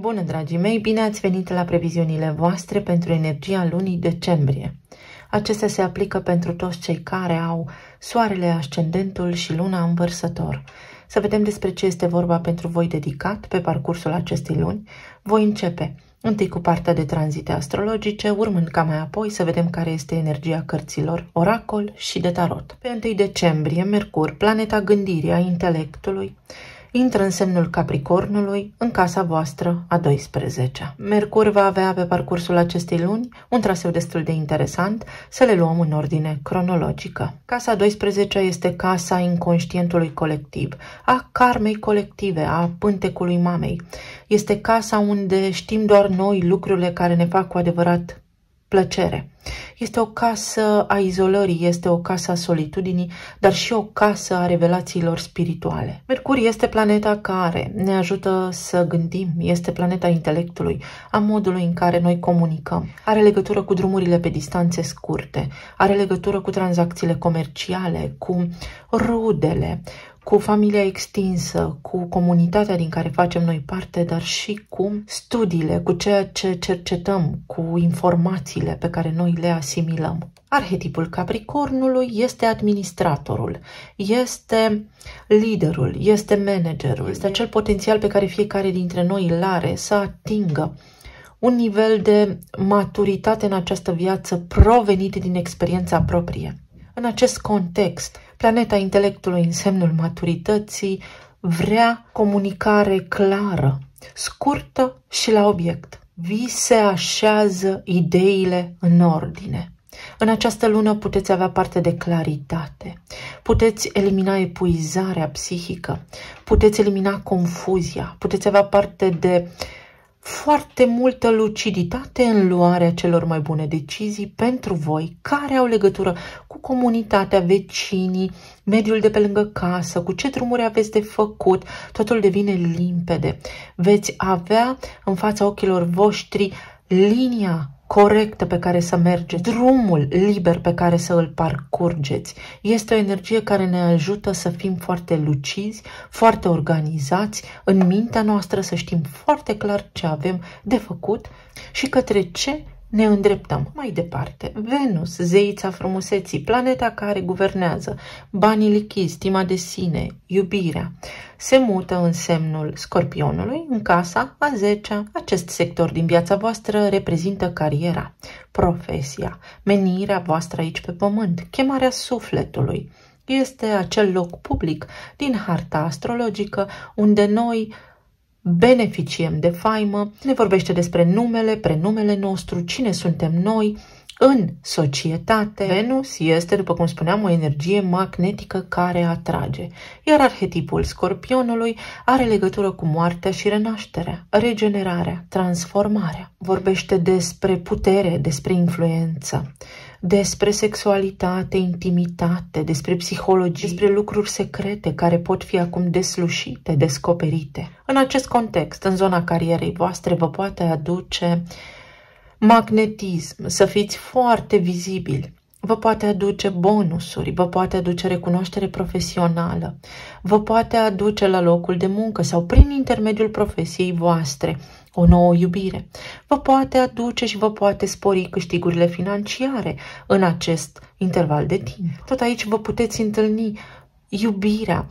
Bună, dragii mei! Bine ați venit la previziunile voastre pentru energia lunii decembrie. Acestea se aplică pentru toți cei care au soarele, ascendentul și luna învărsător. Să vedem despre ce este vorba pentru voi dedicat pe parcursul acestei luni. Voi începe întâi cu partea de tranzite astrologice, urmând ca mai apoi să vedem care este energia cărților oracol și de tarot. Pe 1 decembrie, Mercur, planeta gândirii a intelectului, intră în semnul Capricornului, în casa voastră a 12 Mercur va avea pe parcursul acestei luni un traseu destul de interesant, să le luăm în ordine cronologică. Casa 12 este casa inconștientului colectiv, a karmei colective, a pântecului mamei. Este casa unde știm doar noi lucrurile care ne fac cu adevărat plăcere. Este o casă a izolării, este o casă a solitudinii, dar și o casă a revelațiilor spirituale. Mercur este planeta care ne ajută să gândim, este planeta intelectului, a modului în care noi comunicăm. Are legătură cu drumurile pe distanțe scurte, are legătură cu tranzacțiile comerciale, cu rudele, cu familia extinsă, cu comunitatea din care facem noi parte, dar și cu studiile, cu ceea ce cercetăm, cu informațiile pe care noi le asimilăm. Arhetipul Capricornului este administratorul, este liderul, este managerul, este acel potențial pe care fiecare dintre noi îl are să atingă un nivel de maturitate în această viață provenit din experiența proprie. În acest context, planeta intelectului în semnul maturității vrea comunicare clară, scurtă și la obiect. Vi se așează ideile în ordine. În această lună puteți avea parte de claritate, puteți elimina epuizarea psihică, puteți elimina confuzia, puteți avea parte de uh, foarte multă luciditate în luarea celor mai bune decizii pentru voi, care au legătură cu comunitatea, vecinii, mediul de pe lângă casă, cu ce drumuri aveți de făcut, totul devine limpede. Veți avea în fața ochilor voștri linia corectă pe care să mergeți, drumul liber pe care să îl parcurgeți. Este o energie care ne ajută să fim foarte lucizi, foarte organizați, în mintea noastră să știm foarte clar ce avem de făcut și către ce ne îndreptăm mai departe. Venus, zeița frumuseții, planeta care guvernează banii lichizi, stima de sine, iubirea, se mută în semnul scorpionului, în casa a 10 Acest sector din viața voastră reprezintă cariera, profesia, menirea voastră aici pe pământ, chemarea sufletului. Este acel loc public din harta astrologică unde noi beneficiem de faimă, ne vorbește despre numele, prenumele nostru, cine suntem noi, în societate, Venus este, după cum spuneam, o energie magnetică care atrage, iar arhetipul scorpionului are legătură cu moartea și renașterea, regenerarea, transformarea. Vorbește despre putere, despre influență, despre sexualitate, intimitate, despre psihologie, despre lucruri secrete care pot fi acum deslușite, descoperite. În acest context, în zona carierei voastre, vă poate aduce magnetism, să fiți foarte vizibili. Vă poate aduce bonusuri, vă poate aduce recunoaștere profesională, vă poate aduce la locul de muncă sau prin intermediul profesiei voastre o nouă iubire. Vă poate aduce și vă poate spori câștigurile financiare în acest interval de timp. Tot aici vă puteți întâlni iubirea,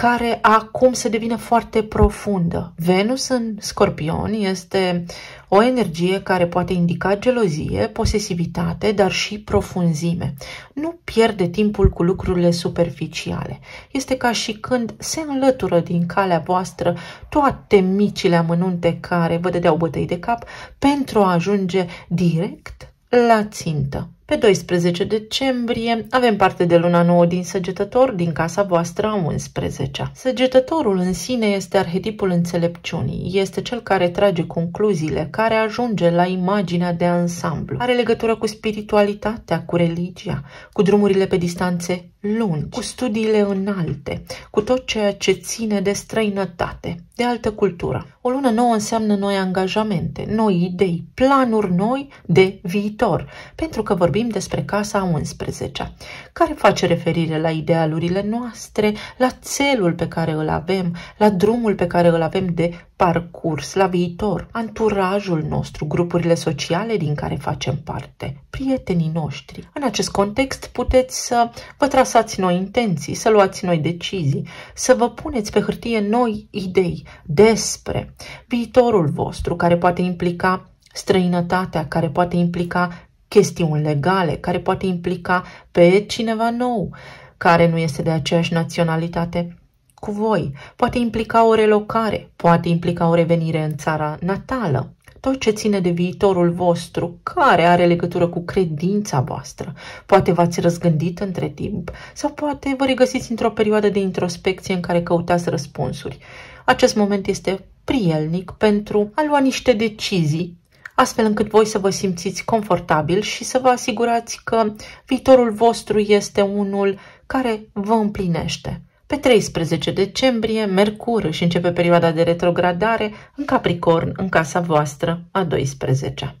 care acum se devine foarte profundă. Venus în scorpion este o energie care poate indica gelozie, posesivitate, dar și profunzime. Nu pierde timpul cu lucrurile superficiale. Este ca și când se înlătură din calea voastră toate micile amănunte care vă dădeau bătăi de cap pentru a ajunge direct la țintă. Pe 12 decembrie avem parte de luna nouă din săgetător din casa voastră a 11 Săgetătorul în sine este arhetipul înțelepciunii, este cel care trage concluziile, care ajunge la imaginea de ansamblu. Are legătură cu spiritualitatea, cu religia, cu drumurile pe distanțe lungi, cu studiile înalte, cu tot ceea ce ține de străinătate, de altă cultură. O lună nouă înseamnă noi angajamente, noi idei, planuri noi de viitor, pentru că vorbim vorbim despre casa 11, care face referire la idealurile noastre, la țelul pe care îl avem, la drumul pe care îl avem de parcurs, la viitor, anturajul nostru, grupurile sociale din care facem parte, prietenii noștri. În acest context puteți să vă trasați noi intenții, să luați noi decizii, să vă puneți pe hârtie noi idei despre viitorul vostru, care poate implica străinătatea, care poate implica chestiuni legale, care poate implica pe cineva nou, care nu este de aceeași naționalitate cu voi, poate implica o relocare, poate implica o revenire în țara natală, tot ce ține de viitorul vostru, care are legătură cu credința voastră. Poate v-ați răzgândit între timp sau poate vă regăsiți într-o perioadă de introspecție în care căutați răspunsuri. Acest moment este prielnic pentru a lua niște decizii astfel încât voi să vă simțiți confortabil și să vă asigurați că viitorul vostru este unul care vă împlinește. Pe 13 decembrie, Mercur își începe perioada de retrogradare în Capricorn, în casa voastră a 12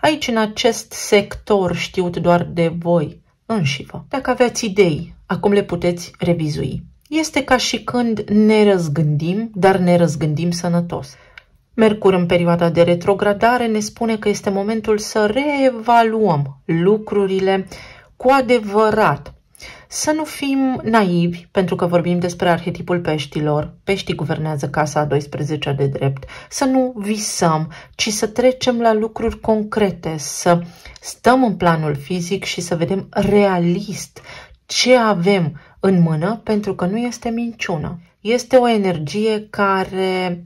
Aici, în acest sector știut doar de voi înșivă, dacă aveați idei, acum le puteți revizui. Este ca și când ne răzgândim, dar ne răzgândim sănătos. Mercur în perioada de retrogradare ne spune că este momentul să reevaluăm lucrurile cu adevărat. Să nu fim naivi, pentru că vorbim despre arhetipul peștilor. Peștii guvernează casa a 12 de drept. Să nu visăm, ci să trecem la lucruri concrete, să stăm în planul fizic și să vedem realist ce avem în mână, pentru că nu este minciună. Este o energie care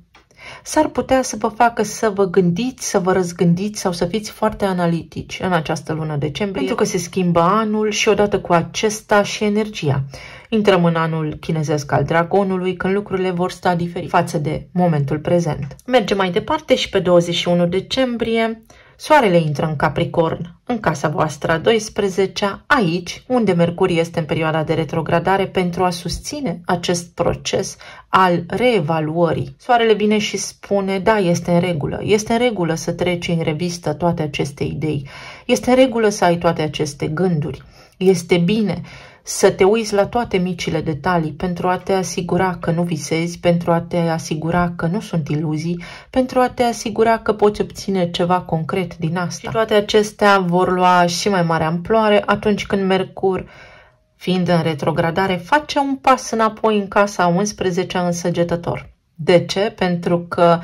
s-ar putea să vă facă să vă gândiți, să vă răzgândiți sau să fiți foarte analitici în această lună decembrie, pentru că se schimbă anul și odată cu acesta și energia. Intrăm în anul chinezesc al dragonului, când lucrurile vor sta diferit față de momentul prezent. Mergem mai departe și pe 21 decembrie Soarele intră în Capricorn, în casa voastră a 12 aici, unde Mercur este în perioada de retrogradare pentru a susține acest proces al reevaluării. Soarele vine și spune, da, este în regulă, este în regulă să treci în revistă toate aceste idei, este în regulă să ai toate aceste gânduri, este bine să te uiți la toate micile detalii pentru a te asigura că nu visezi, pentru a te asigura că nu sunt iluzii, pentru a te asigura că poți obține ceva concret din asta. Și toate acestea vor lua și mai mare amploare atunci când Mercur, fiind în retrogradare, face un pas înapoi în casa 11 însăgetător. De ce? Pentru că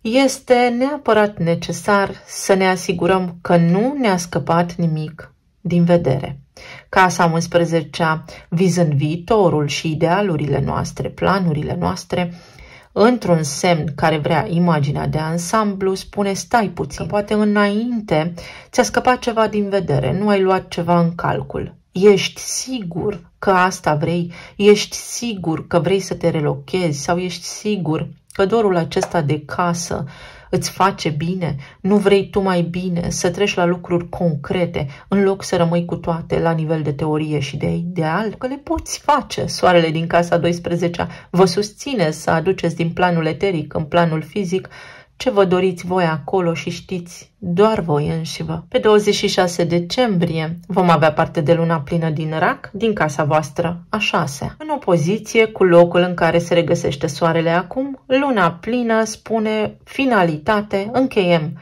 este neapărat necesar să ne asigurăm că nu ne-a scăpat nimic din vedere. Casa 11 vizând viitorul și idealurile noastre, planurile noastre, într-un semn care vrea imaginea de ansamblu, spune stai puțin, că poate înainte ți-a scăpat ceva din vedere, nu ai luat ceva în calcul. Ești sigur că asta vrei? Ești sigur că vrei să te relochezi sau ești sigur că dorul acesta de casă îți face bine, nu vrei tu mai bine să treci la lucruri concrete, în loc să rămâi cu toate la nivel de teorie și de ideal, că le poți face. Soarele din casa 12 vă susține să aduceți din planul eteric în planul fizic ce vă doriți voi acolo și știți doar voi înșivă. Pe 26 decembrie vom avea parte de luna plină din rac, din casa voastră, a șasea. În opoziție cu locul în care se regăsește soarele acum, luna plină spune finalitate, încheiem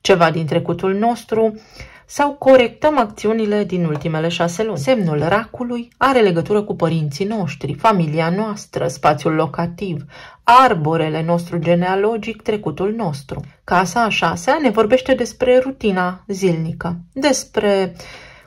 ceva din trecutul nostru, sau corectăm acțiunile din ultimele șase luni. Semnul racului are legătură cu părinții noștri, familia noastră, spațiul locativ, arborele nostru genealogic, trecutul nostru. Casa a șasea ne vorbește despre rutina zilnică, despre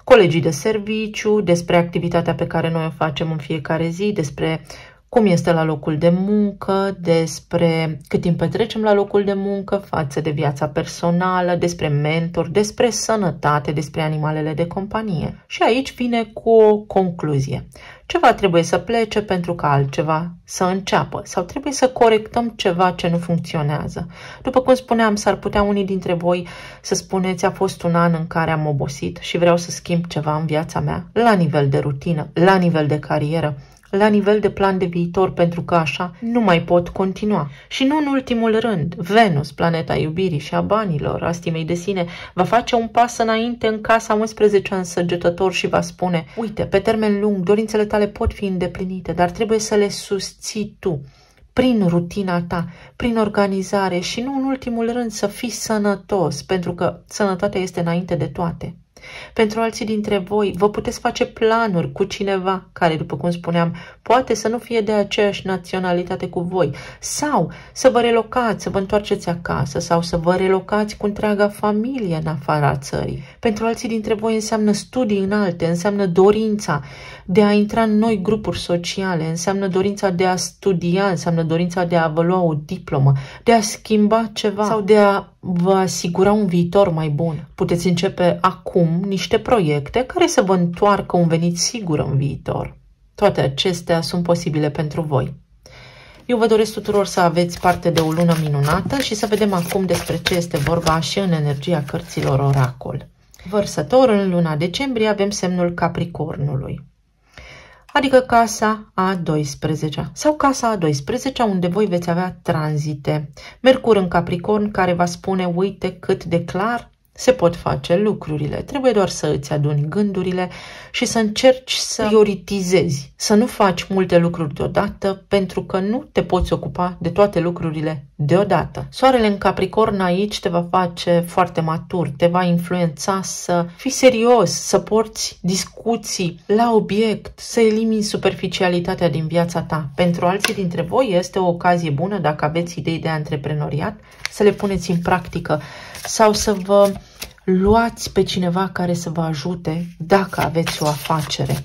colegii de serviciu, despre activitatea pe care noi o facem în fiecare zi, despre cum este la locul de muncă, despre cât timp petrecem la locul de muncă față de viața personală, despre mentor, despre sănătate, despre animalele de companie. Și aici vine cu o concluzie. Ceva trebuie să plece pentru ca altceva să înceapă sau trebuie să corectăm ceva ce nu funcționează. După cum spuneam, s-ar putea unii dintre voi să spuneți a fost un an în care am obosit și vreau să schimb ceva în viața mea, la nivel de rutină, la nivel de carieră, la nivel de plan de viitor, pentru că așa nu mai pot continua. Și nu în ultimul rând, Venus, planeta iubirii și a banilor, a stimei de sine, va face un pas înainte în casa 11 însăgetător și va spune, uite, pe termen lung, dorințele tale pot fi îndeplinite, dar trebuie să le susții tu prin rutina ta, prin organizare și nu în ultimul rând să fii sănătos, pentru că sănătatea este înainte de toate. Pentru alții dintre voi, vă puteți face planuri cu cineva care, după cum spuneam, poate să nu fie de aceeași naționalitate cu voi, sau să vă relocați, să vă întoarceți acasă, sau să vă relocați cu întreaga familie în afara țării. Pentru alții dintre voi înseamnă studii înalte, înseamnă dorința de a intra în noi grupuri sociale, înseamnă dorința de a studia, înseamnă dorința de a vă lua o diplomă, de a schimba ceva sau de a vă asigura un viitor mai bun. Puteți începe acum niște proiecte care să vă întoarcă un venit sigur în viitor. Toate acestea sunt posibile pentru voi. Eu vă doresc tuturor să aveți parte de o lună minunată și să vedem acum despre ce este vorba și în energia cărților oracol. Vărsător în luna decembrie avem semnul Capricornului adică casa a 12 sau casa a 12 unde voi veți avea tranzite. Mercur în Capricorn care va spune uite cât de clar se pot face lucrurile. Trebuie doar să îți aduni gândurile și să încerci să prioritizezi, să nu faci multe lucruri deodată, pentru că nu te poți ocupa de toate lucrurile deodată. Soarele în Capricorn aici te va face foarte matur, te va influența să fii serios, să porți discuții la obiect, să elimini superficialitatea din viața ta. Pentru alții dintre voi este o ocazie bună, dacă aveți idei de antreprenoriat, să le puneți în practică sau să vă luați pe cineva care să vă ajute dacă aveți o afacere.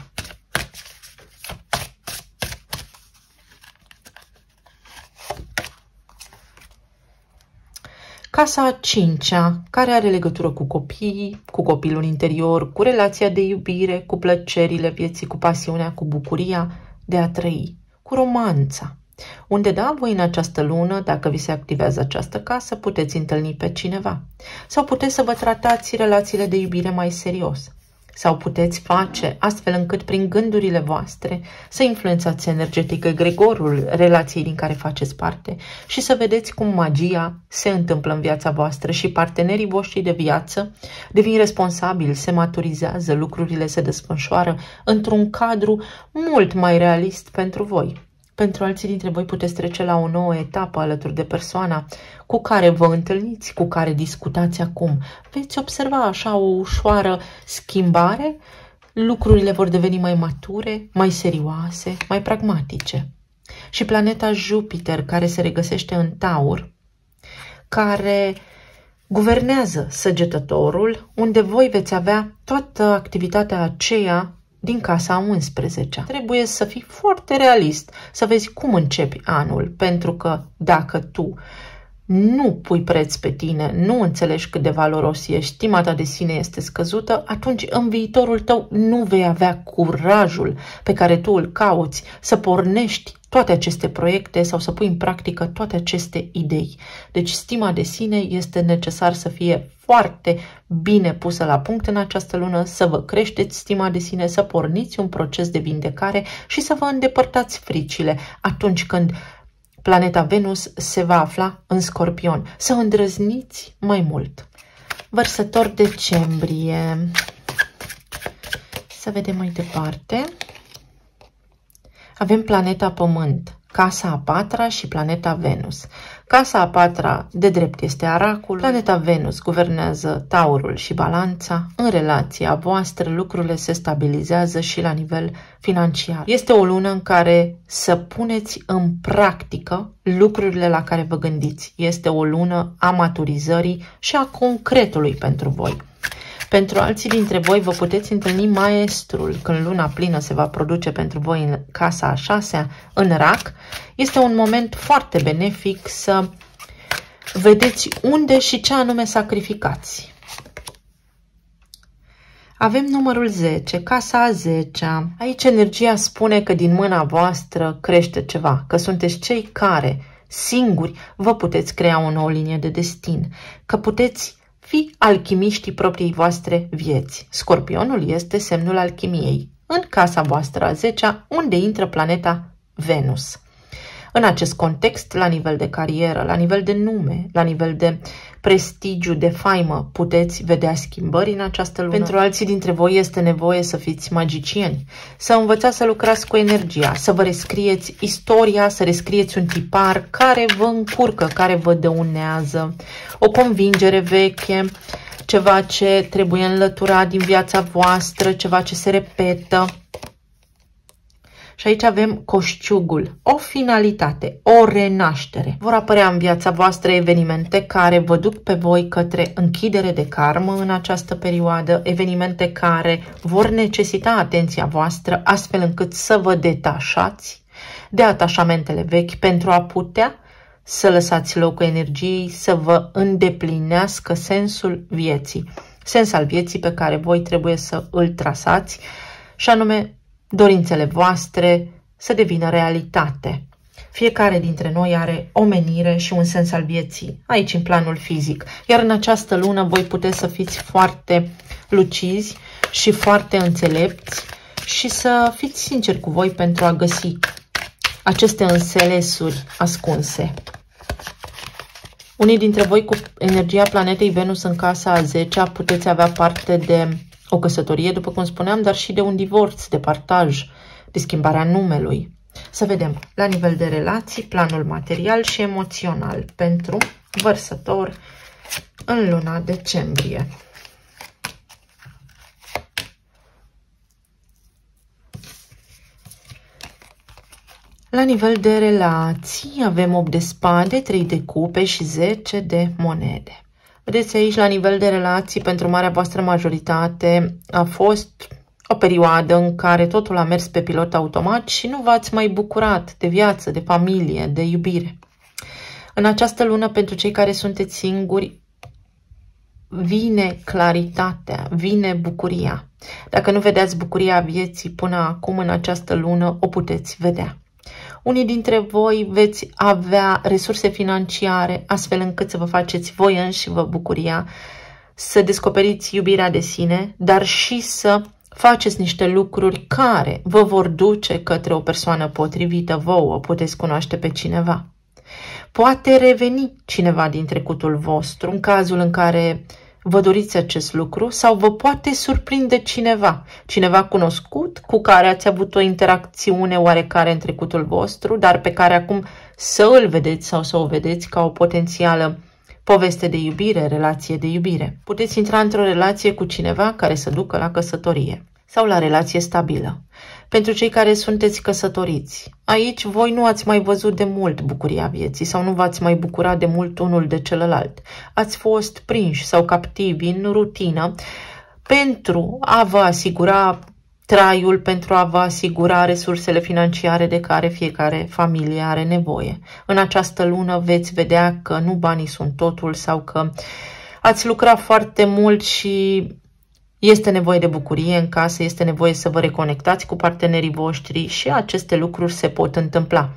Casa a cincea, care are legătură cu copiii, cu copilul interior, cu relația de iubire, cu plăcerile vieții, cu pasiunea, cu bucuria de a trăi, cu romanța. Unde da voi în această lună, dacă vi se activează această casă, puteți întâlni pe cineva. Sau puteți să vă tratați relațiile de iubire mai serios. Sau puteți face astfel încât prin gândurile voastre să influențați energetic egregorul relației din care faceți parte și să vedeți cum magia se întâmplă în viața voastră și partenerii voștri de viață devin responsabili, se maturizează, lucrurile se desfășoară într-un cadru mult mai realist pentru voi. Pentru alții dintre voi puteți trece la o nouă etapă alături de persoana cu care vă întâlniți, cu care discutați acum. Veți observa așa o ușoară schimbare, lucrurile vor deveni mai mature, mai serioase, mai pragmatice. Și planeta Jupiter, care se regăsește în Taur, care guvernează săgetătorul, unde voi veți avea toată activitatea aceea din casa 11. Trebuie să fii foarte realist, să vezi cum începi anul, pentru că dacă tu nu pui preț pe tine, nu înțelegi cât de valoros ești, stima ta de sine este scăzută, atunci în viitorul tău nu vei avea curajul pe care tu îl cauți să pornești toate aceste proiecte sau să pui în practică toate aceste idei. Deci stima de sine este necesar să fie foarte bine pusă la punct în această lună, să vă creșteți stima de sine, să porniți un proces de vindecare și să vă îndepărtați fricile atunci când planeta Venus se va afla în scorpion. Să îndrăzniți mai mult. Vărsător decembrie. Să vedem mai departe. Avem planeta Pământ, casa a patra și planeta Venus. Casa a patra, de drept, este aracul. Planeta Venus guvernează taurul și balanța. În relația voastră lucrurile se stabilizează și la nivel financiar. Este o lună în care să puneți în practică lucrurile la care vă gândiți. Este o lună a maturizării și a concretului pentru voi. Pentru alții dintre voi vă puteți întâlni maestrul când luna plină se va produce pentru voi în casa a șasea, în rac. Este un moment foarte benefic să vedeți unde și ce anume sacrificați. Avem numărul 10, casa a 10 -a. Aici energia spune că din mâna voastră crește ceva, că sunteți cei care singuri vă puteți crea o nouă linie de destin, că puteți fi alchimiștii propriei voastre vieți. Scorpionul este semnul alchimiei. în casa voastră a 10 unde intră planeta Venus. În acest context, la nivel de carieră, la nivel de nume, la nivel de prestigiu, de faimă, puteți vedea schimbări în această lună. Pentru alții dintre voi este nevoie să fiți magicieni, să învățați să lucrați cu energia, să vă rescrieți istoria, să rescrieți un tipar care vă încurcă, care vă dăunează, o convingere veche, ceva ce trebuie înlăturat din viața voastră, ceva ce se repetă, și aici avem coșciugul, o finalitate, o renaștere. Vor apărea în viața voastră evenimente care vă duc pe voi către închidere de karmă în această perioadă, evenimente care vor necesita atenția voastră astfel încât să vă detașați de atașamentele vechi pentru a putea să lăsați locul energiei să vă îndeplinească sensul vieții. Sens al vieții pe care voi trebuie să îl trasați și anume dorințele voastre să devină realitate. Fiecare dintre noi are o menire și un sens al vieții, aici în planul fizic. Iar în această lună voi puteți să fiți foarte lucizi și foarte înțelepți și să fiți sinceri cu voi pentru a găsi aceste înțelesuri ascunse. Unii dintre voi cu energia planetei Venus în casa a 10 puteți avea parte de o căsătorie, după cum spuneam, dar și de un divorț, de partaj, de schimbarea numelui. Să vedem la nivel de relații, planul material și emoțional pentru vărsător în luna decembrie. La nivel de relații avem 8 de spade, 3 de cupe și 10 de monede. Vedeți aici, la nivel de relații, pentru marea voastră majoritate, a fost o perioadă în care totul a mers pe pilot automat și nu v-ați mai bucurat de viață, de familie, de iubire. În această lună, pentru cei care sunteți singuri, vine claritatea, vine bucuria. Dacă nu vedeați bucuria vieții până acum în această lună, o puteți vedea. Unii dintre voi veți avea resurse financiare astfel încât să vă faceți voi înși vă bucuria, să descoperiți iubirea de sine, dar și să faceți niște lucruri care vă vor duce către o persoană potrivită vouă, puteți cunoaște pe cineva. Poate reveni cineva din trecutul vostru în cazul în care vă doriți acest lucru sau vă poate surprinde cineva, cineva cunoscut cu care ați avut o interacțiune oarecare în trecutul vostru, dar pe care acum să îl vedeți sau să o vedeți ca o potențială poveste de iubire, relație de iubire. Puteți intra într-o relație cu cineva care să ducă la căsătorie sau la relație stabilă. Pentru cei care sunteți căsătoriți, aici voi nu ați mai văzut de mult bucuria vieții sau nu v-ați mai bucurat de mult unul de celălalt. Ați fost prinși sau captivi în rutină pentru a vă asigura traiul, pentru a vă asigura resursele financiare de care fiecare familie are nevoie. În această lună veți vedea că nu banii sunt totul sau că ați lucrat foarte mult și este nevoie de bucurie în casă, este nevoie să vă reconectați cu partenerii voștri și aceste lucruri se pot întâmpla.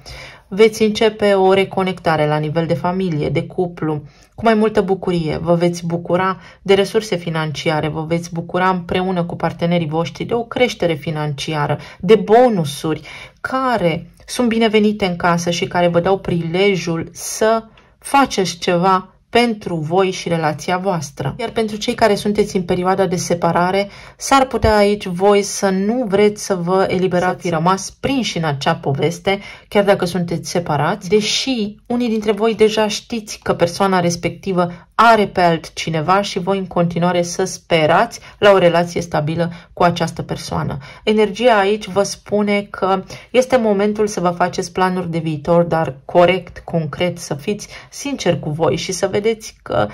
Veți începe o reconectare la nivel de familie, de cuplu, cu mai multă bucurie. Vă veți bucura de resurse financiare, vă veți bucura împreună cu partenerii voștri de o creștere financiară, de bonusuri care sunt binevenite în casă și care vă dau prilejul să faceți ceva pentru voi și relația voastră. Iar pentru cei care sunteți în perioada de separare, s-ar putea aici voi să nu vreți să vă eliberați, fi rămas prinși în acea poveste, chiar dacă sunteți separați, deși unii dintre voi deja știți că persoana respectivă are pe altcineva și voi în continuare să sperați la o relație stabilă cu această persoană. Energia aici vă spune că este momentul să vă faceți planuri de viitor, dar corect, concret, să fiți sinceri cu voi și să vedeți că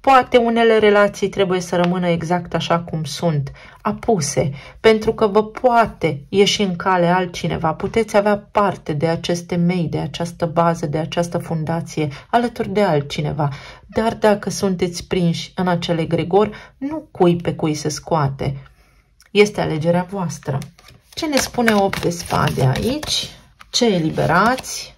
Poate unele relații trebuie să rămână exact așa cum sunt, apuse, pentru că vă poate ieși în cale altcineva. Puteți avea parte de aceste mei, de această bază, de această fundație, alături de altcineva. Dar dacă sunteți prinși în acele gregor, nu cui pe cui se scoate. Este alegerea voastră. Ce ne spune 8 de spade aici? Ce eliberați?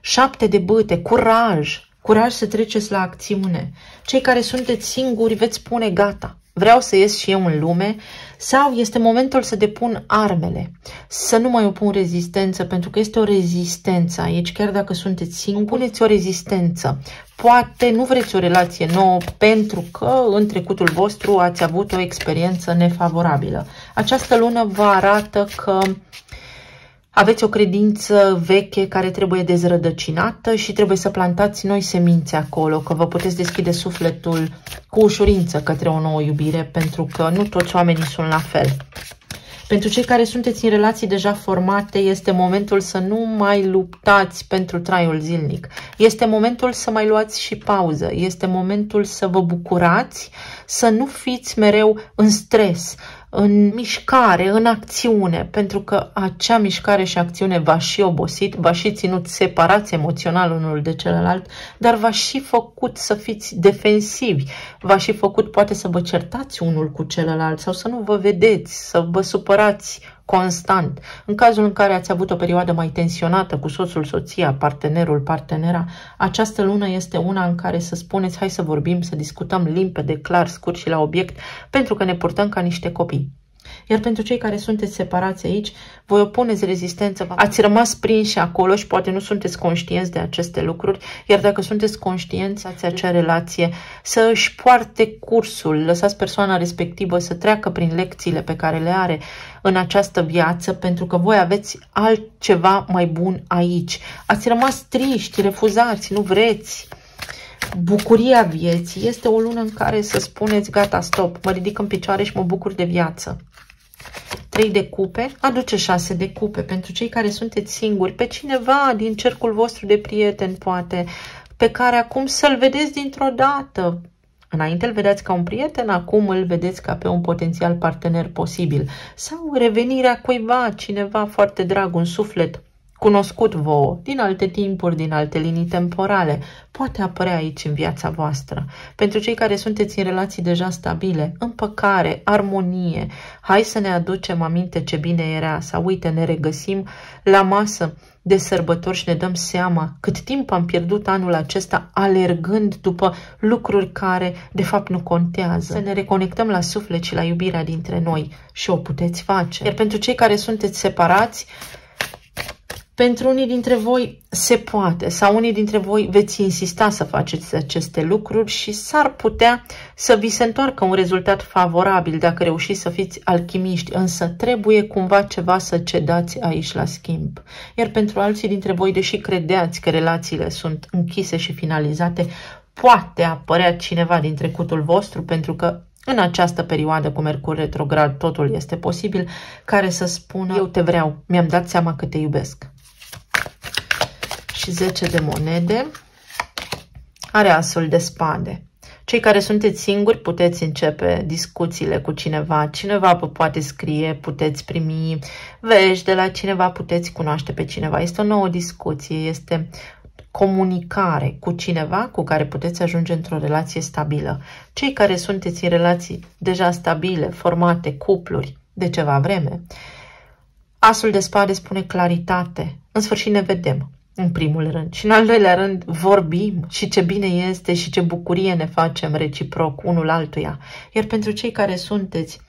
7 de bâte, curaj, curaj să treceți la acțiune. Cei care sunteți singuri veți spune gata, vreau să ies și eu în lume sau este momentul să depun armele, să nu mai opun rezistență, pentru că este o rezistență aici, chiar dacă sunteți singuri, puneți o rezistență. Poate nu vreți o relație nouă pentru că în trecutul vostru ați avut o experiență nefavorabilă. Această lună vă arată că aveți o credință veche care trebuie dezrădăcinată și trebuie să plantați noi semințe acolo, că vă puteți deschide sufletul cu ușurință către o nouă iubire, pentru că nu toți oamenii sunt la fel. Pentru cei care sunteți în relații deja formate, este momentul să nu mai luptați pentru traiul zilnic. Este momentul să mai luați și pauză. Este momentul să vă bucurați, să nu fiți mereu în stres, în mișcare, în acțiune, pentru că acea mișcare și acțiune va și obosit, va și ținut separați emoțional unul de celălalt, dar va și făcut să fiți defensivi, va și făcut poate să vă certați unul cu celălalt sau să nu vă vedeți, să vă supărați constant. În cazul în care ați avut o perioadă mai tensionată cu soțul, soția, partenerul, partenera, această lună este una în care să spuneți hai să vorbim, să discutăm limpede, clar, scurt și la obiect, pentru că ne purtăm ca niște copii. Iar pentru cei care sunteți separați aici, voi opuneți rezistență, ați rămas prinși acolo și poate nu sunteți conștienți de aceste lucruri, iar dacă sunteți conștienți, ați acea relație să își poarte cursul, lăsați persoana respectivă să treacă prin lecțiile pe care le are în această viață, pentru că voi aveți altceva mai bun aici. Ați rămas triști, refuzați, nu vreți, bucuria vieții este o lună în care să spuneți gata, stop, mă ridic în picioare și mă bucur de viață. 3 de cupe aduce 6 de cupe. Pentru cei care sunteți singuri, pe cineva din cercul vostru de prieteni, poate, pe care acum să-l vedeți dintr-o dată. Înainte îl vedeți ca un prieten, acum îl vedeți ca pe un potențial partener posibil. Sau revenirea cuiva, cineva foarte drag, un suflet cunoscut vouă, din alte timpuri, din alte linii temporale, poate apărea aici în viața voastră. Pentru cei care sunteți în relații deja stabile, împăcare, armonie, hai să ne aducem aminte ce bine era, sau uite, ne regăsim la masă de sărbători și ne dăm seama cât timp am pierdut anul acesta alergând după lucruri care de fapt nu contează. Să ne reconectăm la suflet și la iubirea dintre noi și o puteți face. Iar pentru cei care sunteți separați, pentru unii dintre voi se poate sau unii dintre voi veți insista să faceți aceste lucruri și s-ar putea să vi se întoarcă un rezultat favorabil dacă reușiți să fiți alchimiști, însă trebuie cumva ceva să cedați aici la schimb. Iar pentru alții dintre voi, deși credeați că relațiile sunt închise și finalizate, poate apărea cineva din trecutul vostru pentru că în această perioadă cu Mercur retrograd totul este posibil, care să spună eu te vreau, mi-am dat seama că te iubesc și 10 de monede. Are asul de spade. Cei care sunteți singuri puteți începe discuțiile cu cineva. Cineva vă poate scrie, puteți primi vești de la cineva, puteți cunoaște pe cineva. Este o nouă discuție, este comunicare cu cineva cu care puteți ajunge într-o relație stabilă. Cei care sunteți în relații deja stabile, formate, cupluri de ceva vreme, asul de spade spune claritate. În sfârșit ne vedem în primul rând. Și în al doilea rând vorbim și ce bine este și ce bucurie ne facem reciproc unul altuia. Iar pentru cei care sunteți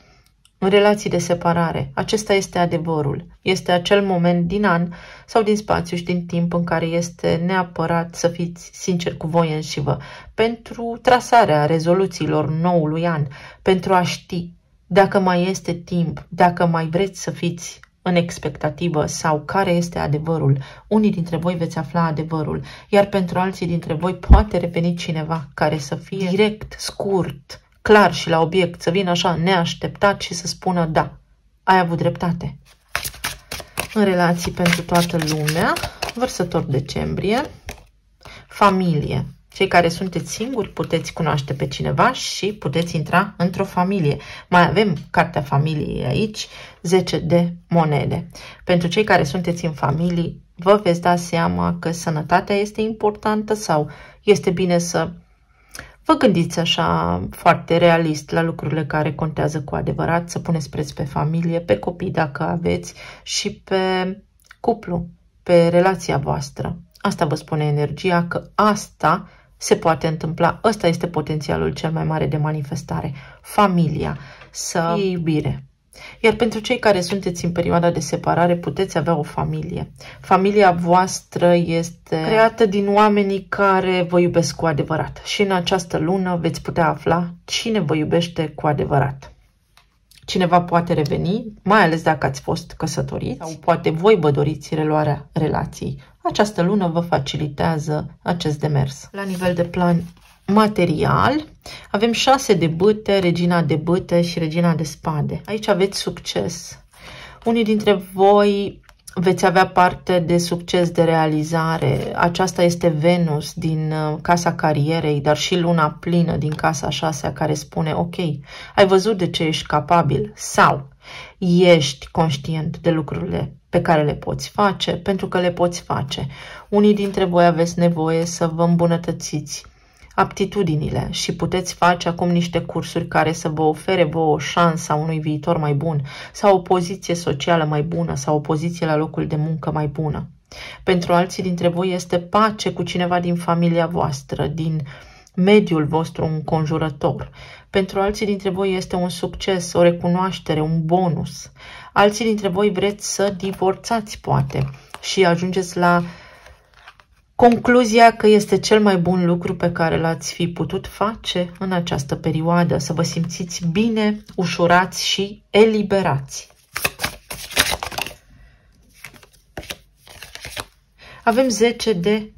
în relații de separare, acesta este adevărul. Este acel moment din an sau din spațiu și din timp în care este neapărat să fiți sinceri cu voi înși vă pentru trasarea rezoluțiilor noului an, pentru a ști dacă mai este timp, dacă mai vreți să fiți în expectativă sau care este adevărul. Unii dintre voi veți afla adevărul, iar pentru alții dintre voi poate reveni cineva care să fie direct, scurt, clar și la obiect, să vină așa neașteptat și să spună da, ai avut dreptate. În relații pentru toată lumea, vărsător decembrie, familie. Cei care sunteți singuri puteți cunoaște pe cineva și puteți intra într-o familie. Mai avem cartea familiei aici, 10 de monede. Pentru cei care sunteți în familie, vă veți da seama că sănătatea este importantă sau este bine să vă gândiți așa foarte realist la lucrurile care contează cu adevărat, să puneți preț pe familie, pe copii dacă aveți și pe cuplu, pe relația voastră. Asta vă spune energia că asta se poate întâmpla. Ăsta este potențialul cel mai mare de manifestare. Familia, să fie iubire. Iar pentru cei care sunteți în perioada de separare, puteți avea o familie. Familia voastră este creată din oamenii care vă iubesc cu adevărat. Și în această lună veți putea afla cine vă iubește cu adevărat. Cineva poate reveni, mai ales dacă ați fost căsătoriți, sau poate voi vă doriți reluarea relației. Această lună vă facilitează acest demers. La nivel de plan material, avem șase de bâte, regina de bâte și regina de spade. Aici aveți succes. Unii dintre voi veți avea parte de succes de realizare. Aceasta este Venus din uh, casa carierei, dar și luna plină din casa șasea care spune ok, ai văzut de ce ești capabil sau ești conștient de lucrurile pe care le poți face, pentru că le poți face. Unii dintre voi aveți nevoie să vă îmbunătățiți aptitudinile și puteți face acum niște cursuri care să vă ofere vouă o șansă a unui viitor mai bun sau o poziție socială mai bună sau o poziție la locul de muncă mai bună. Pentru alții dintre voi este pace cu cineva din familia voastră, din mediul vostru înconjurător. Pentru alții dintre voi este un succes, o recunoaștere, un bonus. Alții dintre voi vreți să divorțați, poate, și ajungeți la concluzia că este cel mai bun lucru pe care l-ați fi putut face în această perioadă, să vă simțiți bine, ușurați și eliberați. Avem 10 de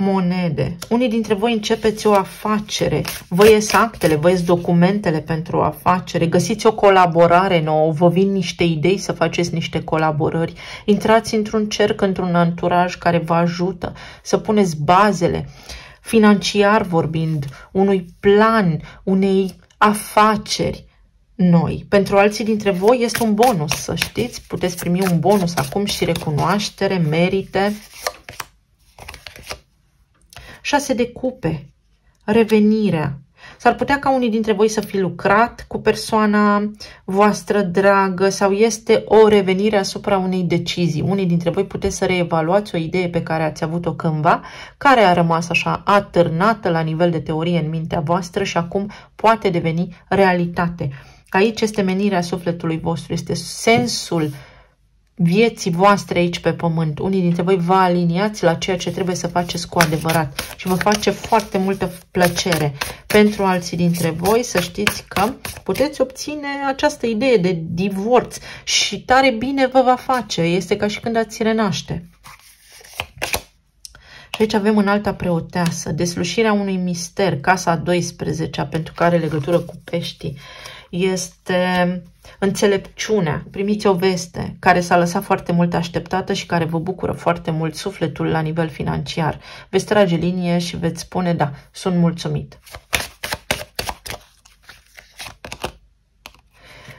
monede. Unii dintre voi începeți o afacere, vă ies actele, vă ies documentele pentru o afacere, găsiți o colaborare nouă, vă vin niște idei să faceți niște colaborări, intrați într-un cerc, într-un anturaj care vă ajută să puneți bazele, financiar vorbind, unui plan, unei afaceri noi. Pentru alții dintre voi este un bonus, să știți, puteți primi un bonus acum și recunoaștere, merite, 6 de cupe, revenirea. S-ar putea ca unii dintre voi să fi lucrat cu persoana voastră dragă sau este o revenire asupra unei decizii. Unii dintre voi puteți să reevaluați o idee pe care ați avut-o cândva, care a rămas așa atârnată la nivel de teorie în mintea voastră și acum poate deveni realitate. Aici este menirea sufletului vostru, este sensul uh, vieții voastre aici pe pământ. Unii dintre voi vă aliniați la ceea ce trebuie să faceți cu adevărat și vă face foarte multă plăcere. Pentru alții dintre voi să știți că puteți obține această idee de divorț și tare bine vă va face. Este ca și când ați renaște. Și aici avem în alta preoteasă, deslușirea unui mister, casa 12 pentru care are legătură cu peștii este înțelepciunea. Primiți o veste care s-a lăsat foarte mult așteptată și care vă bucură foarte mult sufletul la nivel financiar. Veți trage linie și veți spune, da, sunt mulțumit.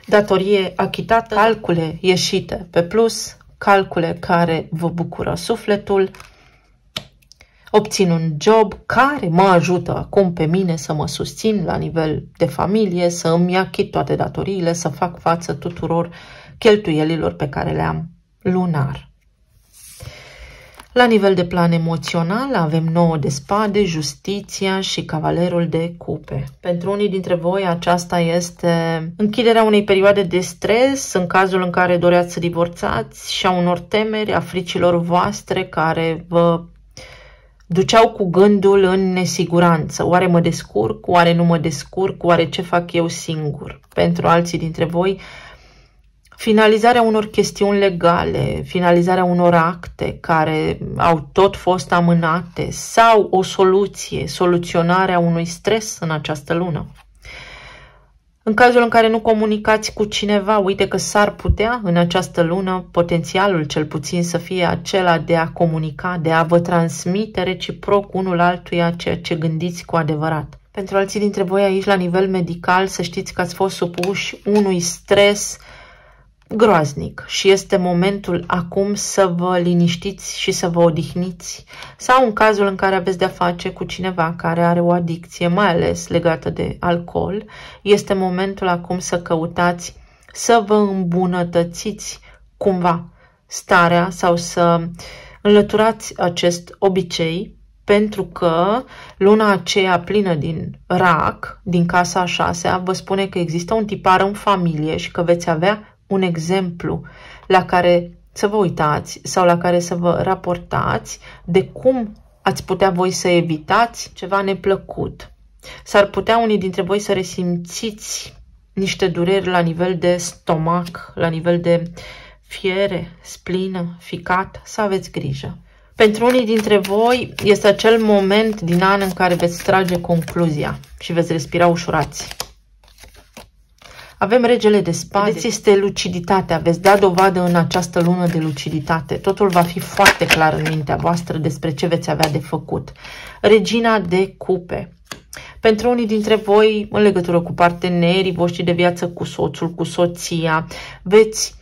Datorie achitată, calcule ieșite pe plus, calcule care vă bucură sufletul, obțin un job care mă ajută acum pe mine să mă susțin la nivel de familie, să îmi achit toate datoriile, să fac față tuturor cheltuielilor pe care le am lunar. La nivel de plan emoțional avem nouă de spade, justiția și cavalerul de cupe. Pentru unii dintre voi aceasta este închiderea unei perioade de stres în cazul în care doreați să divorțați și a unor temeri, a fricilor voastre care vă duceau cu gândul în nesiguranță. Oare mă descurc? Oare nu mă descurc? Oare ce fac eu singur? Pentru alții dintre voi, finalizarea unor chestiuni legale, finalizarea unor acte care au tot fost amânate sau o soluție, soluționarea unui stres în această lună. În cazul în care nu comunicați cu cineva, uite că s-ar putea în această lună potențialul cel puțin să fie acela de a comunica, de a vă transmite reciproc unul altuia ceea ce gândiți cu adevărat. Pentru alții dintre voi aici la nivel medical să știți că ați fost supuși unui stres groaznic și este momentul acum să vă liniștiți și să vă odihniți. Sau în cazul în care aveți de-a face cu cineva care are o adicție, mai ales legată de alcool, este momentul acum să căutați să vă îmbunătățiți cumva starea sau să înlăturați acest obicei pentru că luna aceea plină din rac, din casa a șasea, vă spune că există un tipar în familie și că veți avea un exemplu la care să vă uitați sau la care să vă raportați de cum ați putea voi să evitați ceva neplăcut. S-ar putea unii dintre voi să resimțiți niște dureri la nivel de stomac, la nivel de fiere, splină, ficat, să aveți grijă. Pentru unii dintre voi este acel moment din an în care veți trage concluzia și veți respira ușurați. Avem regele de spade. Vedeți, este luciditatea. Veți da dovadă în această lună de luciditate. Totul va fi foarte clar în mintea voastră despre ce veți avea de făcut. Regina de cupe. Pentru unii dintre voi, în legătură cu partenerii voștri de viață, cu soțul, cu soția, veți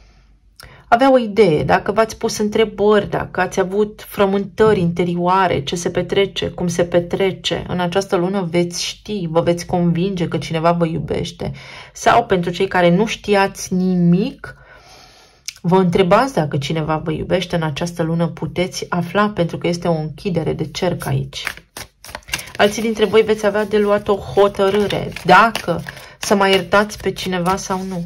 avea o idee, dacă v-ați pus întrebări, dacă ați avut frământări interioare, ce se petrece, cum se petrece, în această lună veți ști, vă veți convinge că cineva vă iubește. Sau pentru cei care nu știați nimic, vă întrebați dacă cineva vă iubește în această lună, puteți afla pentru că este o închidere de cerc aici. Alții dintre voi veți avea de luat o hotărâre, dacă să mai iertați pe cineva sau nu.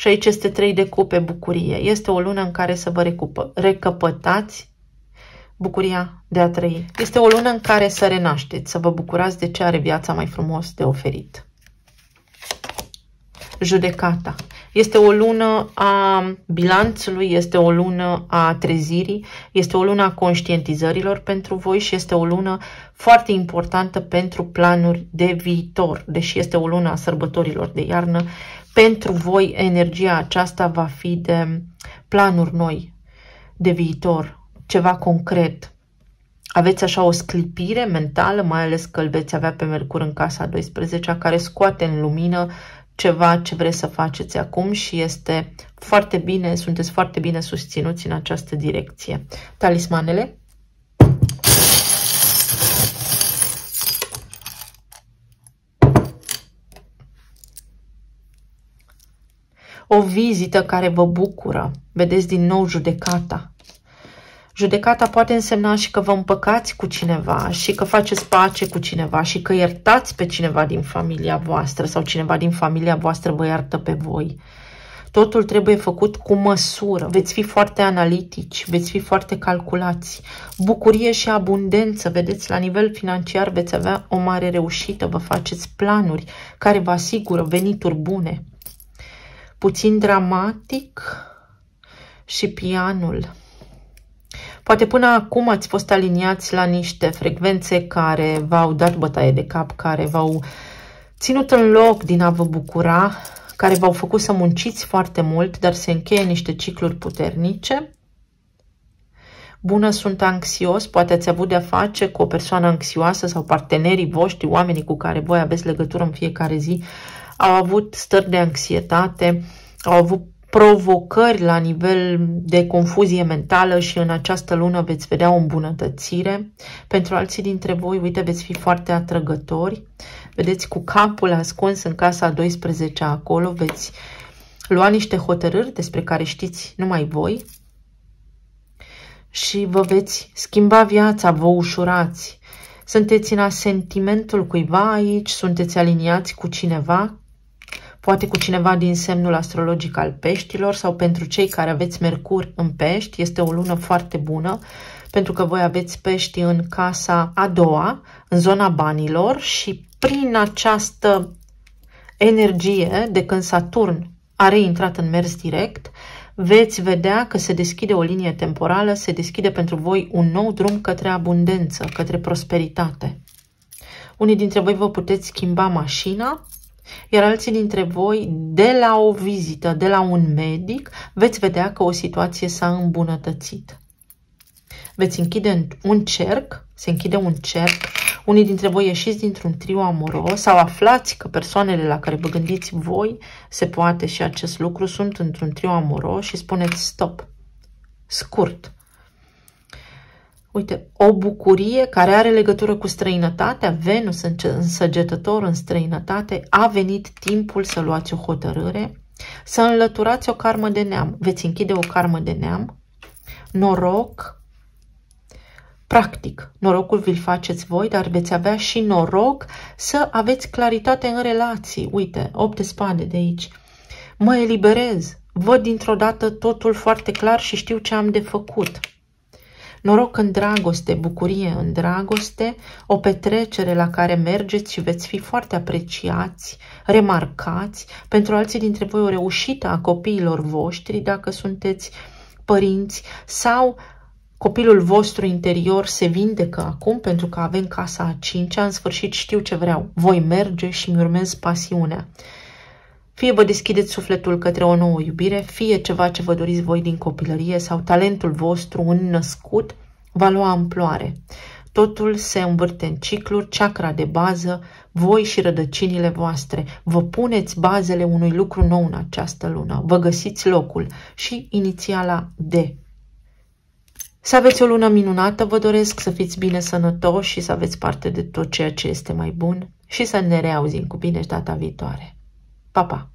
Și aici este trei de cupe bucurie. Este o lună în care să vă recăpătați bucuria de a trăi. Este o lună în care să renașteți, să vă bucurați de ce are viața mai frumos de oferit. Judecata. Este o lună a bilanțului, este o lună a trezirii, este o lună a conștientizărilor pentru voi și este o lună foarte importantă pentru planuri de viitor. Deși este o lună a sărbătorilor de iarnă, pentru voi energia aceasta va fi de planuri noi, de viitor, ceva concret. Aveți așa o sclipire mentală, mai ales că îl veți avea pe Mercur în casa 12 care scoate în lumină ceva ce vreți să faceți acum și este foarte bine, sunteți foarte bine susținuți în această direcție. Talismanele? O vizită care vă bucură. Vedeți din nou judecata. Judecata poate însemna și că vă împăcați cu cineva și că faceți pace cu cineva și că iertați pe cineva din familia voastră sau cineva din familia voastră vă iartă pe voi. Totul trebuie făcut cu măsură. Veți fi foarte analitici, veți fi foarte calculați. Bucurie și abundență, vedeți, la nivel financiar veți avea o mare reușită, vă faceți planuri care vă asigură venituri bune puțin dramatic și pianul. Poate până acum ați fost aliniați la niște frecvențe care v-au dat bătaie de cap, care v-au ținut în loc din a vă bucura, care v-au făcut să munciți foarte mult, dar se încheie niște cicluri puternice. Bună, sunt anxios, poate ați avut de-a face cu o persoană anxioasă sau partenerii voștri, oamenii cu care voi aveți legătură în fiecare zi, au avut stări de anxietate, au avut provocări la nivel de confuzie mentală și în această lună veți vedea o îmbunătățire. Pentru alții dintre voi, uite, veți fi foarte atrăgători. Vedeți, cu capul ascuns în casa 12 acolo, veți lua niște hotărâri despre care știți numai voi și vă veți schimba viața, vă ușurați. Sunteți în asentimentul cuiva aici, sunteți aliniați cu cineva poate cu cineva din semnul astrologic al peștilor sau pentru cei care aveți Mercur în pești, este o lună foarte bună pentru că voi aveți pești în casa a doua, în zona banilor și prin această energie de când Saturn a reintrat în mers direct, veți vedea că se deschide o linie temporală, se deschide pentru voi un nou drum către abundență, către prosperitate. Unii dintre voi vă puteți schimba mașina, iar alții dintre voi, de la o vizită, de la un medic, veți vedea că o situație s-a îmbunătățit. Veți închide un cerc, se închide un cerc, unii dintre voi ieșiți dintr-un trio amoros sau aflați că persoanele la care vă gândiți voi, se poate și acest lucru, sunt într-un trio amoros și spuneți stop, scurt, Uite, o bucurie care are legătură cu străinătatea, Venus însăgetător în străinătate, a venit timpul să luați o hotărâre, să înlăturați o karmă de neam. Veți închide o karmă de neam noroc practic. Norocul vi-l faceți voi, dar veți avea și noroc să aveți claritate în relații. Uite, 8 de spade de aici. Mă eliberez, văd dintr-o dată totul foarte clar și știu ce am de făcut. Noroc în dragoste, bucurie în dragoste, o petrecere la care mergeți și veți fi foarte apreciați, remarcați, pentru alții dintre voi o reușită a copiilor voștri, dacă sunteți părinți, sau copilul vostru interior se vindecă acum pentru că avem casa a cincea, în sfârșit știu ce vreau, voi merge și mi urmez pasiunea. Fie vă deschideți sufletul către o nouă iubire, fie ceva ce vă doriți voi din copilărie sau talentul vostru înnăscut va lua amploare. Totul se învârte în cicluri, chakra de bază, voi și rădăcinile voastre. Vă puneți bazele unui lucru nou în această lună. Vă găsiți locul și inițiala D. Să aveți o lună minunată, vă doresc să fiți bine sănătoși și să aveți parte de tot ceea ce este mai bun și să ne reauzim cu bine și data viitoare. Papá.